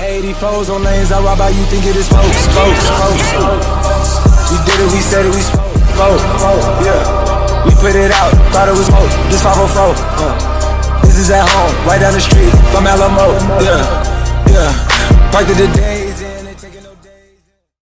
84s on lanes, I rob by you think it is folks, folks, folks. We did it, we said it, we spoke, spoke, spoke, yeah. We put it out, thought it was smoke, this 504, uh. This is at home, right down the street from Alamo, yeah, yeah. Parked the day.